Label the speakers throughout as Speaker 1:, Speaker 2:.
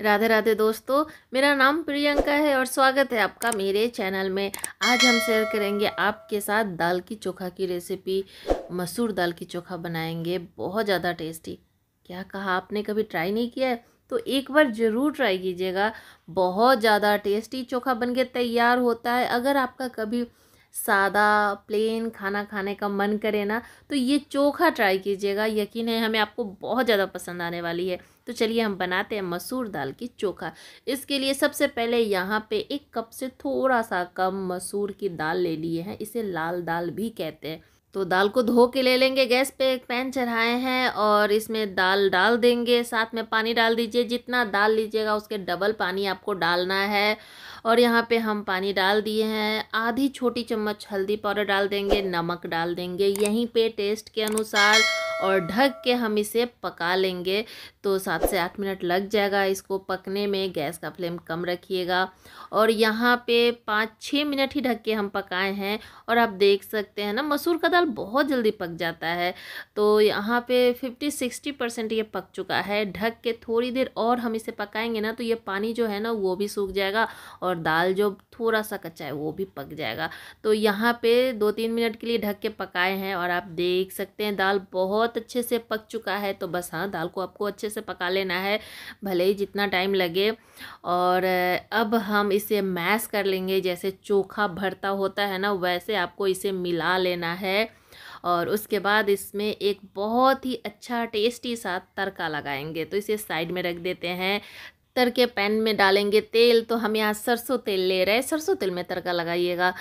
Speaker 1: राधे राधे दोस्तों, मेरा नाम प्रियंका है और स्वागत है आपका मेरे चैनल में। आज हम शेयर करेंगे आपके साथ दाल की चोखा की रेसिपी। मसूर दाल की चोखा बनाएँगे, बहुत ज़्यादा टेस्टी। क्या कहा आपने, कभी ट्राई नहीं किया है? तो एक बार ज़रूर ट्राई कीजिएगा। बहुत ज़्यादा टेस्टी चोखा बन के तैयार होता है। अगर आपका कभी सादा प्लेन खाना खाने का मन करे ना तो ये चोखा ट्राई कीजिएगा। यकीन है, हमें आपको बहुत ज़्यादा पसंद आने वाली है। तो चलिए, हम बनाते हैं मसूर दाल की चोखा। इसके लिए सबसे पहले यहाँ पे एक कप से थोड़ा सा कम मसूर की दाल ले लिए हैं। इसे लाल दाल भी कहते हैं। तो दाल को धो के ले लेंगे गैस पे, एक पैन चढ़ाए हैं और इसमें दाल डाल देंगे। साथ में पानी डाल दीजिए, जितना दाल लीजिएगा उसके डबल पानी आपको डालना है। और यहाँ पे हम पानी डाल दिए हैं। आधी छोटी चम्मच हल्दी पाउडर डाल देंगे, नमक डाल देंगे। यहीं पे टेस्ट के अनुसार और ढक के हम इसे पका लेंगे। तो सात से आठ मिनट लग जाएगा इसको पकने में, गैस का फ्लेम कम रखिएगा। और यहाँ पे पाँच छः मिनट ही ढक के हम पकाए हैं और आप देख सकते हैं ना, मसूर का दाल बहुत जल्दी पक जाता है। तो यहाँ पे फिफ्टी सिक्सटी परसेंट ये पक चुका है। ढक के थोड़ी देर और हम इसे पकाएँगे ना तो ये पानी जो है ना, वो भी सूख जाएगा और दाल जो थोड़ा सा कच्चा है, वो भी पक जाएगा। तो यहाँ पे दो तीन मिनट के लिए ढक के पकाए हैं और आप देख सकते हैं दाल बहुत अच्छे से पक चुका है तो बस हाँ दाल को आपको अच्छे से पका लेना है, भले ही जितना टाइम लगे। और अब हम इसे मैश कर लेंगे, जैसे चोखा भरता होता है ना, वैसे आपको इसे मिला लेना है। और उसके बाद इसमें एक बहुत ही अच्छा टेस्टी सा तड़का लगाएँगे तो इसे साइड में रख देते हैं। तर के पैन में डालेंगे तेल तो हम यहाँ सरसों तेल ले रहे हैं। सरसों तेल में तड़का लगाइएगा।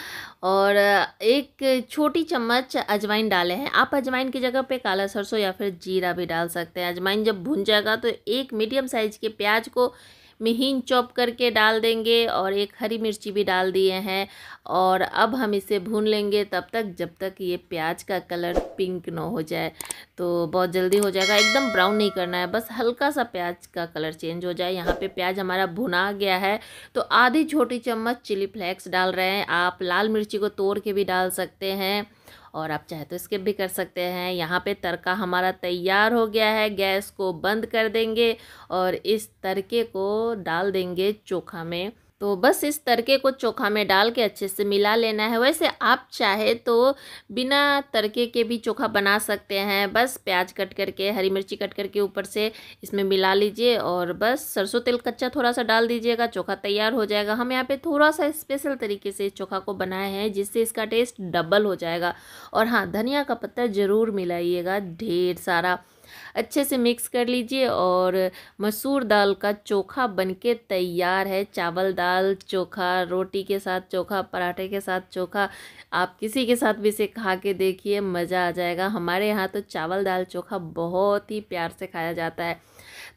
Speaker 1: और एक छोटी चम्मच अजवाइन डाले हैं। आप अजवाइन की जगह पे काला सरसों या फिर जीरा भी डाल सकते हैं। अजवाइन जब भुन जाएगा तो एक मीडियम साइज़ के प्याज को महीन चॉप करके डाल देंगे और एक हरी मिर्ची भी डाल दिए हैं और अब हम इसे भून लेंगे तब तक जब तक ये प्याज का कलर पिंक ना हो जाए। तो बहुत जल्दी हो जाएगा, एकदम ब्राउन नहीं करना है, बस हल्का सा प्याज का कलर चेंज हो जाए। यहाँ पे प्याज हमारा भुना गया है। तो आधी छोटी चम्मच चिली फ्लेक्स डाल रहे हैं। आप लाल मिर्ची को तोड़ के भी डाल सकते हैं। और आप चाहे तो स्किप भी कर सकते हैं। यहाँ पे तड़का हमारा तैयार हो गया है। गैस को बंद कर देंगे और इस तड़के को डाल देंगे चोखा में। तो बस इस तड़के को चोखा में डाल के अच्छे से मिला लेना है। वैसे आप चाहे तो बिना तड़के के भी चोखा बना सकते हैं। बस प्याज कट करके, हरी मिर्ची कट करके ऊपर से इसमें मिला लीजिए और बस सरसों तेल कच्चा थोड़ा सा डाल दीजिएगा, चोखा तैयार हो जाएगा। हम यहाँ पे थोड़ा सा स्पेशल तरीके से इस चोखा को बनाए हैं जिससे इसका टेस्ट डबल हो जाएगा। और हाँ धनिया का पत्ता ज़रूर मिलाइएगा, ढेर सारा। अच्छे से मिक्स कर लीजिए और मसूर दाल का चोखा बनके तैयार है। चावल दाल, चोखा, रोटी के साथ चोखा, पराठे के साथ चोखा, आप किसी के साथ भी इसे खा के देखिए, मज़ा आ जाएगा। हमारे यहाँ तो चावल दाल चोखा बहुत ही प्यार से खाया जाता है।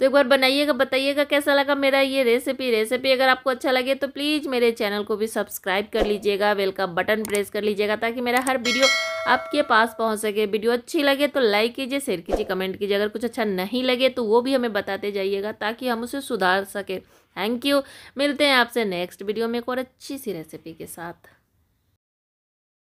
Speaker 1: तो एक बार बनाइएगा, बताइएगा कैसा लगा मेरा ये रेसिपी रेसिपी अगर आपको अच्छा लगे तो प्लीज़ मेरे चैनल को भी सब्सक्राइब कर लीजिएगा बेल का बटन प्रेस कर लीजिएगा ताकि मेरा हर वीडियो आपके पास पहुँच सके। वीडियो अच्छी लगे तो लाइक कीजिए शेयर कीजिए कमेंट कीजिए। अगर कुछ अच्छा नहीं लगे तो वो भी हमें बताते जाइएगा ताकि हम उसे सुधार सके। थैंक यू मिलते हैं आपसे नेक्स्ट वीडियो में एक और अच्छी सी रेसिपी के साथ।